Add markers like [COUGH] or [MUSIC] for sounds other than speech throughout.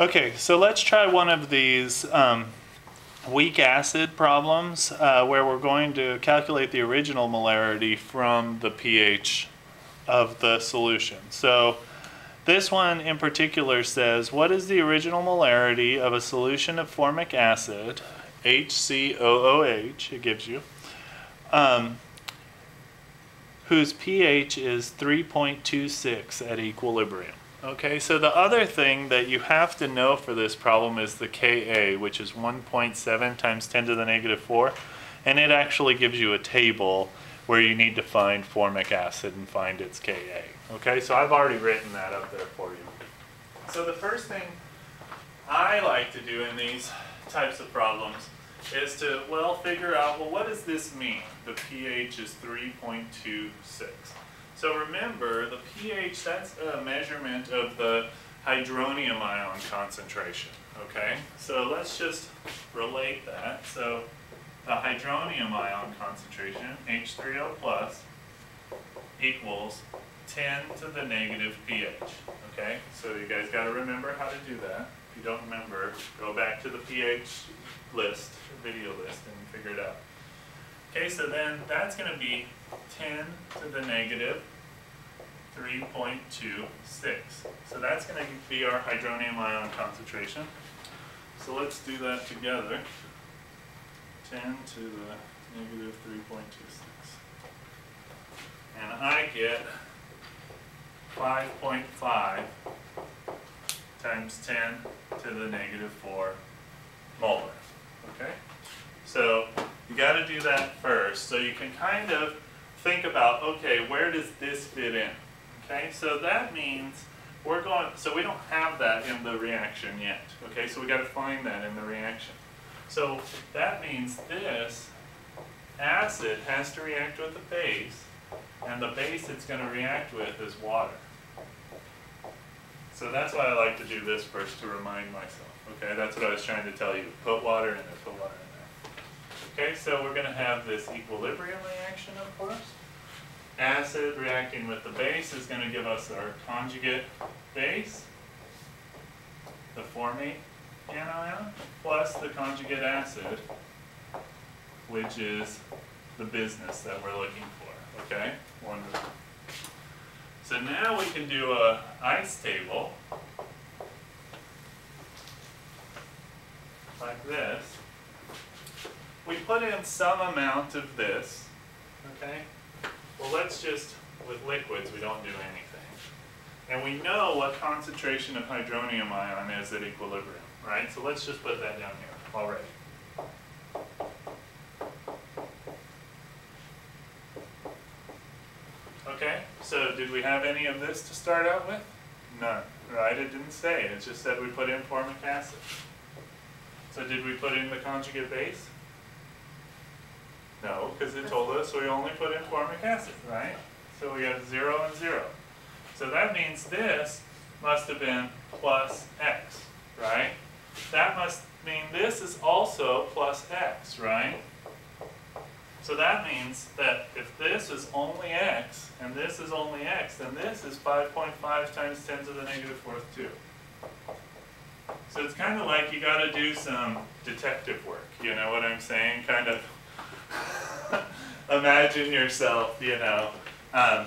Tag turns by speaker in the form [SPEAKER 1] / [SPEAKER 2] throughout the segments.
[SPEAKER 1] Okay, so let's try one of these um, weak acid problems uh, where we're going to calculate the original molarity from the pH of the solution. So this one in particular says, what is the original molarity of a solution of formic acid, HCOOH, it gives you, um, whose pH is 3.26 at equilibrium. Okay, so the other thing that you have to know for this problem is the Ka, which is 1.7 times 10 to the negative 4, and it actually gives you a table where you need to find formic acid and find its Ka. Okay, so I've already written that up there for you. So the first thing I like to do in these types of problems is to, well, figure out, well, what does this mean? The pH is 3.26. So remember, the pH, that's a measurement of the hydronium ion concentration, okay? So let's just relate that. So the hydronium ion concentration, H3O plus, equals 10 to the negative pH, okay? So you guys got to remember how to do that. If you don't remember, go back to the pH list, video list, and figure it out. Okay, so then that's going to be 10 to the negative 3.26. So that's going to be our hydronium ion concentration. So let's do that together. 10 to the negative 3.26. And I get 5.5 times 10 to the negative 4 molar. Okay? So you got to do that first. So you can kind of think about, okay, where does this fit in? Okay, so that means we're going, so we don't have that in the reaction yet. Okay, so we got to find that in the reaction. So that means this acid has to react with the base, and the base it's going to react with is water. So that's why I like to do this first to remind myself. Okay, that's what I was trying to tell you. Put water in there, put water in there. Okay, so we're going to have this equilibrium reaction, of course acid reacting with the base is going to give us our conjugate base, the formate anion, plus the conjugate acid, which is the business that we're looking for. Okay? Wonderful. So now we can do a ice table like this. We put in some amount of this, okay? Well, let's just, with liquids, we don't do anything. And we know what concentration of hydronium ion is at equilibrium, right? So let's just put that down here already. Okay, so did we have any of this to start out with? None, right? It didn't say. It just said we put in formic acid. So did we put in the conjugate base? No, because it told us we only put in formic acid, right? So we have 0 and 0. So that means this must have been plus x, right? That must mean this is also plus x, right? So that means that if this is only x, and this is only x, then this is 5.5 times 10 to the negative fourth 2. So it's kind of like you got to do some detective work, you know what I'm saying? Kind of [LAUGHS] imagine yourself, you know, um,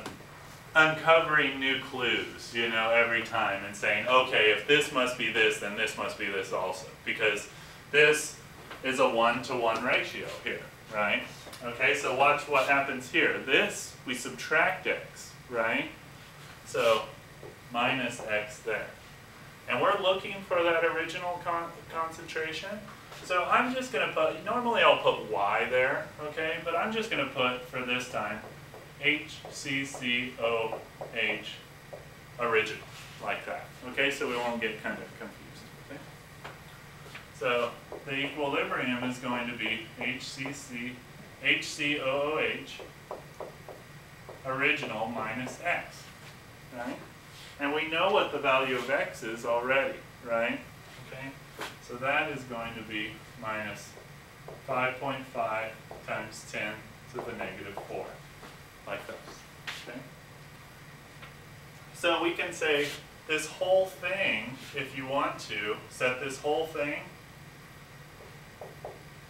[SPEAKER 1] uncovering new clues, you know, every time and saying, okay, if this must be this, then this must be this also. Because this is a one-to-one -one ratio here, right? Okay, so watch what happens here. This, we subtract x, right? So minus x there. And we're looking for that original con concentration. So I'm just going to put, normally I'll put y there, okay, but I'm just going to put, for this time, HCCOH original, like that. Okay, so we won't get kind of confused. Okay? So the equilibrium is going to be HCC, HCOOH original minus x, right? And we know what the value of x is already, right? So that is going to be minus 5.5 times 10 to the negative 4, like this. Okay? So we can say this whole thing, if you want to, set this whole thing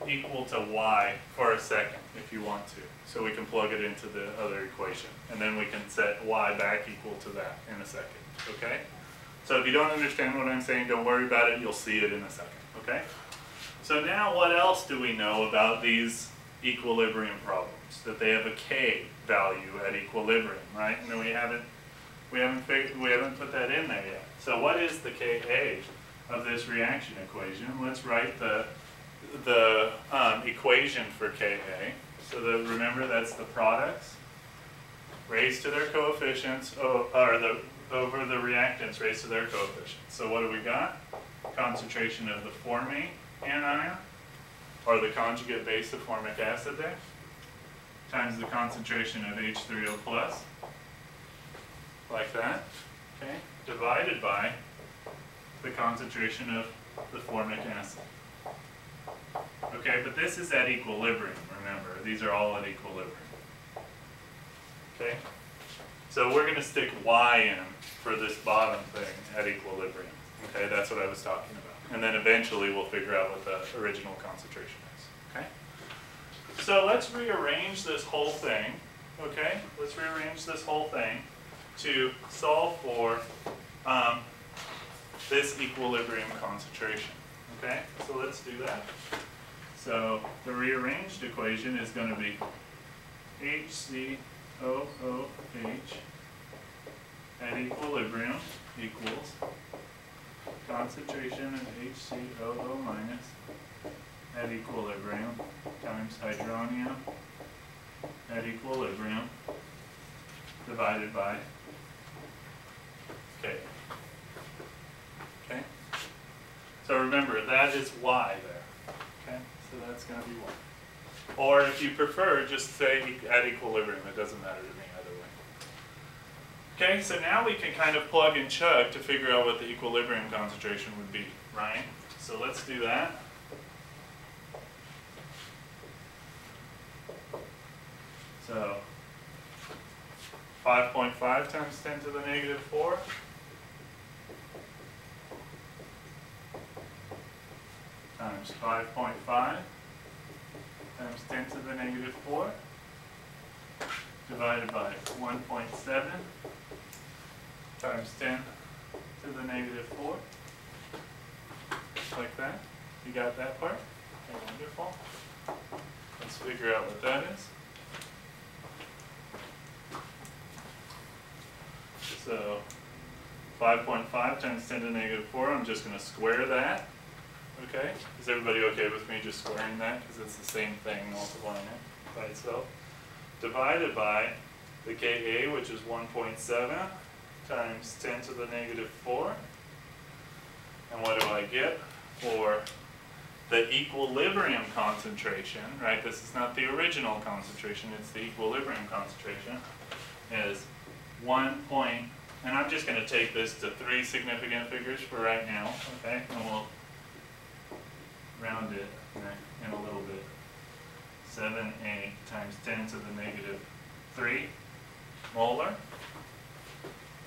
[SPEAKER 1] equal to y for a second, if you want to. So we can plug it into the other equation. And then we can set y back equal to that in a second, okay? So if you don't understand what I'm saying, don't worry about it, you'll see it in a second, okay? So now what else do we know about these equilibrium problems? That they have a k value at equilibrium, right? And we haven't, we haven't figured, we haven't put that in there yet. So what is the ka of this reaction equation? Let's write the, the um, equation for ka. So the, remember that's the products raised to their coefficients, oh, or the, over the reactants raised to their coefficients. So what do we got? Concentration of the formate anion, or the conjugate base of formic acid there, times the concentration of H3O plus, like that, okay, divided by the concentration of the formic acid. Okay, but this is at equilibrium, remember, these are all at equilibrium. Okay, so we're gonna stick Y in for this bottom thing at equilibrium. Okay, that's what I was talking about. And then eventually we'll figure out what the original concentration is. Okay? So let's rearrange this whole thing. Okay? Let's rearrange this whole thing to solve for um, this equilibrium concentration. Okay? So let's do that. So the rearranged equation is going to be HCOOH at equilibrium equals concentration of HCOO minus at equilibrium times hydronium at equilibrium divided by K. Okay? So remember, that is Y there. Okay? So that's going to be Y. Or if you prefer, just say at equilibrium. It doesn't matter to me either way. Okay, so now we can kind of plug and chug to figure out what the equilibrium concentration would be, right? So let's do that. So 5.5 times 10 to the negative 4. times 5.5 times 10 to the negative 4 divided by 1.7 times 10 to the negative 4. Like that. You got that part? Okay, wonderful. Let's figure out what that is. So 5.5 times 10 to the negative 4, I'm just going to square that. Okay? Is everybody okay with me just squaring that? Because it's the same thing multiplying it by itself. Divided by the Ka, which is 1.7 times 10 to the negative 4. And what do I get for the equilibrium concentration, right? This is not the original concentration, it's the equilibrium concentration, is 1 point, and I'm just going to take this to three significant figures for right now, okay? And we'll round it in a little bit. 7, 8 times 10 to the negative 3 molar.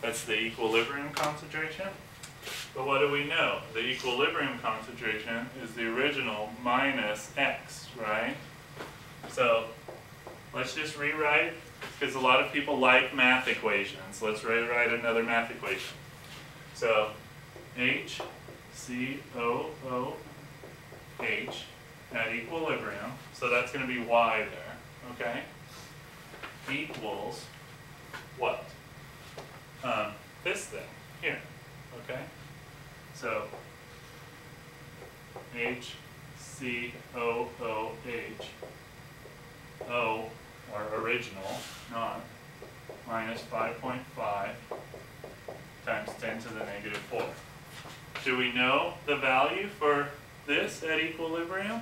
[SPEAKER 1] That's the equilibrium concentration. But what do we know? The equilibrium concentration is the original minus x, right? So let's just rewrite, because a lot of people like math equations. Let's rewrite another math equation. So H C O O H at equilibrium, so that's going to be y there, okay, equals what? Um, this thing here, okay? So H C O O H O, or original, not, minus 5.5 times 10 to the negative 4. Do we know the value for this at equilibrium?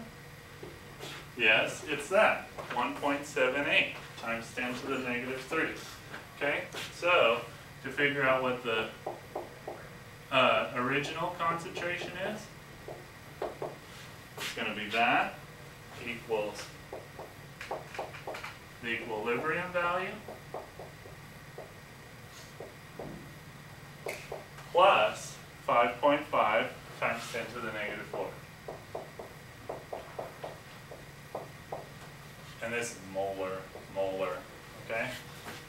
[SPEAKER 1] Yes, it's that, 1.78 times 10 to the negative 3. Okay, so to figure out what the uh, original concentration is, it's going to be that equals the equilibrium value plus 5.5 times 10 to the negative 4. And this is molar, molar, okay?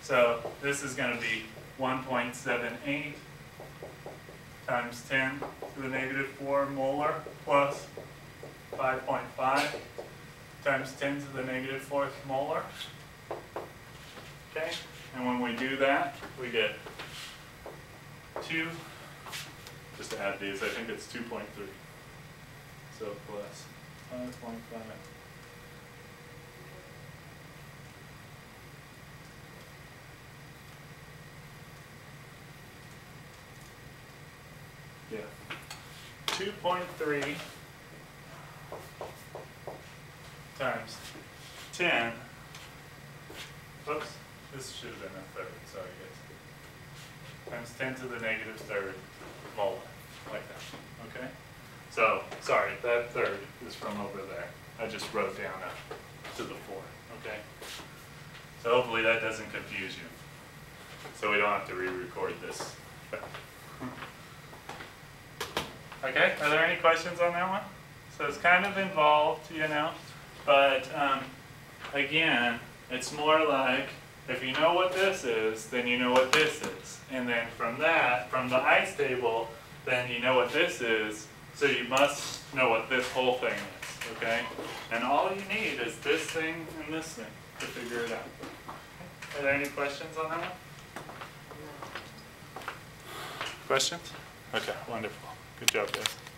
[SPEAKER 1] So this is going to be 1.78 times 10 to the negative 4 molar plus 5.5 times 10 to the negative fourth molar. Okay, and when we do that, we get 2, just to add these, I think it's 2.3. So plus 5.5. Yeah. 2.3 times 10. Oops, this should have been a third, sorry guys. Times 10 to the negative third molar, like that, okay? So, sorry, that third is from over there. I just wrote down a, to the four, okay? So hopefully that doesn't confuse you. So we don't have to re-record this. [LAUGHS] Okay, are there any questions on that one? So it's kind of involved, you know, but um, again, it's more like if you know what this is, then you know what this is. And then from that, from the ice table, then you know what this is, so you must know what this whole thing is, okay? And all you need is this thing and this thing to figure it out. Are there any questions on that one? Questions? Okay, wonderful. Good job, guys.